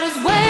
about is